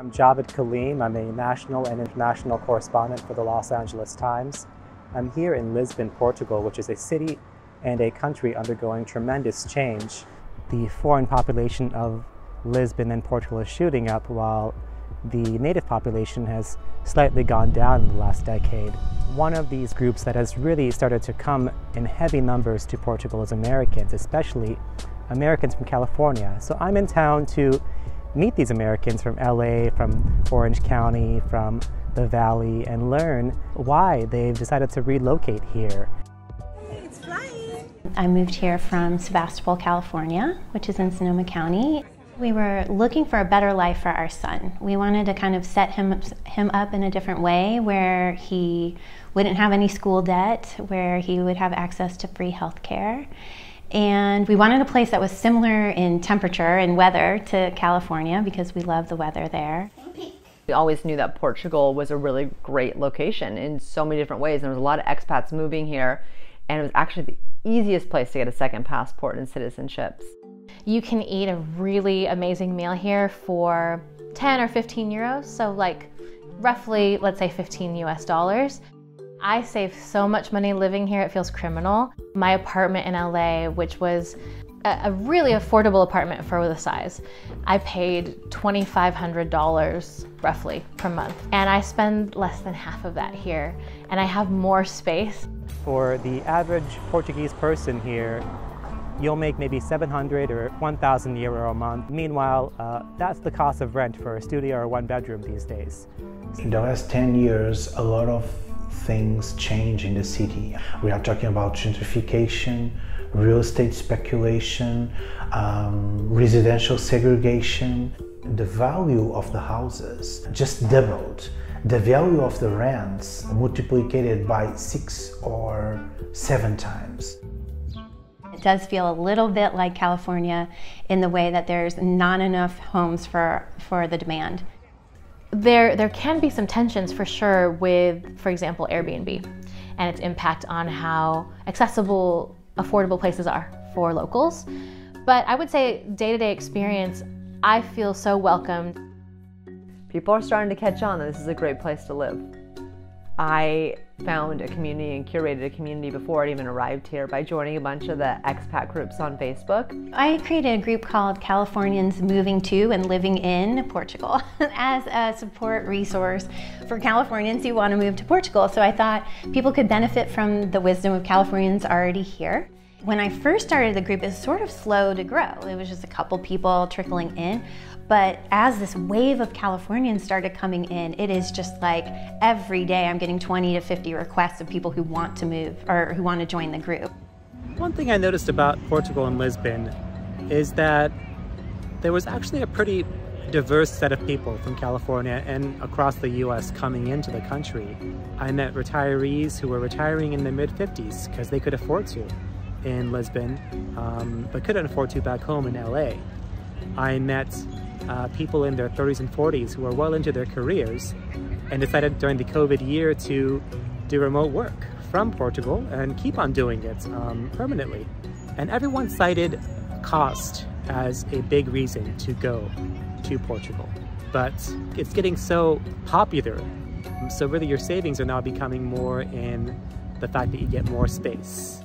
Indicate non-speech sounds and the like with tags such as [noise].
I'm Jaweed Kaleem. I'm a national and international correspondent for the Los Angeles Times. I'm here in Lisbon, Portugal, which is a city and a country undergoing tremendous change. The foreign population of Lisbon and Portugal is shooting up while the native population has slightly gone down in the last decade. One of these groups that has really started to come in heavy numbers to Portugal is Americans, especially Americans from California. So I'm in town to meet these Americans from LA, from Orange County, from the Valley, and learn why they've decided to relocate here. It's flying. I moved here from Sebastopol, California, which is in Sonoma County. We were looking for a better life for our son. We wanted to kind of set him him up in a different way where he wouldn't have any school debt, where he would have access to free health care. And we wanted a place that was similar in temperature and weather to California because we love the weather there. We always knew that Portugal was a really great location in so many different ways. There was a lot of expats moving here, and it was actually the easiest place to get a second passport and citizenships. You can eat a really amazing meal here for 10 or 15 euros, so like roughly, let's say 15 US dollars. I save so much money living here, it feels criminal. My apartment in LA, which was a, really affordable apartment for the size, I paid $2,500 roughly per month. And I spend less than half of that here, and I have more space. For the average Portuguese person here, you'll make maybe 700 or 1,000 euro a month. Meanwhile, uh, that's the cost of rent for a studio or one bedroom these days. In the last 10 years, a lot of things change in the city. We are talking about gentrification, real estate speculation, um, residential segregation. The value of the houses just doubled. The value of the rents multiplied by six or seven times. It does feel a little bit like California in the way that there's not enough homes for, for the demand there, there can be some tensions for sure with, for example, Airbnb and its impact on how accessible, affordable places are for locals. But I would say day to day experience, I feel so welcomed. People are starting to catch on that this is a great place to live. I found a community and curated a community before I even arrived here by joining a bunch of the expat groups on Facebook. I created a group called Californians Moving to and Living in Portugal [laughs] as a support resource for Californians who want to move to Portugal. So I thought people could benefit from the wisdom of Californians already here. When I first started the group, it was sort of slow to grow. It was just a couple people trickling in. But as this wave of Californians started coming in, it is just like every day I'm getting 20 to 50 requests of people who want to move or who want to join the group. One thing I noticed about Portugal and Lisbon is that there was actually a pretty diverse set of people from California and across the US coming into the country. I met retirees who were retiring in their mid 50s because they could afford to in Lisbon, um, but couldn't afford to back home in LA. I met uh, people in their 30s and 40s who are well into their careers and decided during the COVID year to do remote work from Portugal and keep on doing it um, permanently. And everyone cited cost as a big reason to go to Portugal. But it's getting so popular. So really your savings are now becoming more in the fact that you get more space.